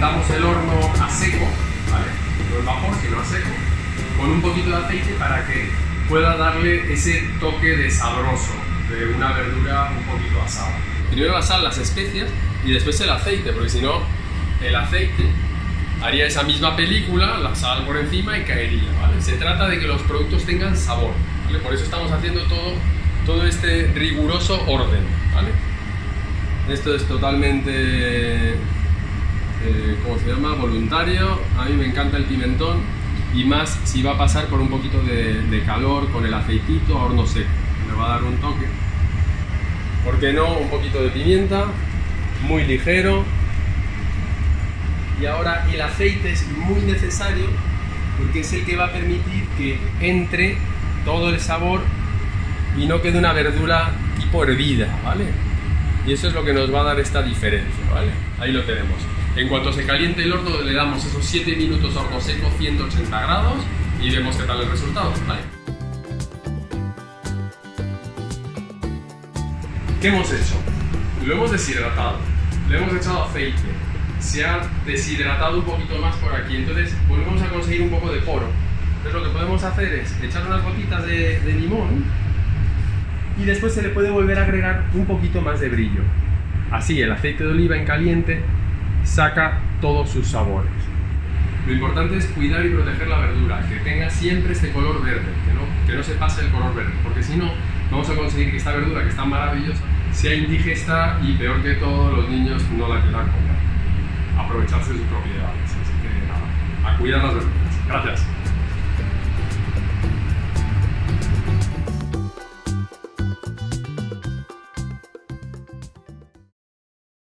calentamos el horno a seco, ¿vale? No en vapor, sino a seco, con un poquito de aceite para que pueda darle ese toque de sabroso, de una verdura un poquito asada. Primero la sal, las especias y después el aceite, porque si no, el aceite haría esa misma película, la sal por encima y caería, ¿vale? Se trata de que los productos tengan sabor, ¿vale? Por eso estamos haciendo todo, todo este riguroso orden, ¿vale? Esto es totalmente, eh, ¿cómo se llama? Voluntario. A mí me encanta el pimentón y más si va a pasar por un poquito de, de calor con el aceitito a horno seco. Me va a dar un toque. ¿Por qué no? Un poquito de pimienta, muy ligero. Y ahora el aceite es muy necesario porque es el que va a permitir que entre todo el sabor y no quede una verdura tipo hervida, ¿vale? Y eso es lo que nos va a dar esta diferencia, ¿vale? Ahí lo tenemos. En cuanto se caliente el horno, le damos esos 7 minutos a horno seco, 180 grados, y vemos qué tal el resultado, ¿vale? ¿Qué hemos hecho? Lo hemos deshidratado, le hemos echado aceite, se ha deshidratado un poquito más por aquí, entonces volvemos a conseguir un poco de poro. Entonces lo que podemos hacer es echar unas gotitas de, de limón y después se le puede volver a agregar un poquito más de brillo. Así el aceite de oliva en caliente saca todos sus sabores. Lo importante es cuidar y proteger la verdura, que tenga siempre este color verde, que no, que no se pase el color verde, porque si no, vamos a conseguir que esta verdura, que está maravillosa, sea indigesta y peor que todo, los niños no la quieran comer. Aprovecharse de sus propiedades. Así que nada, a cuidar las verduras. Gracias.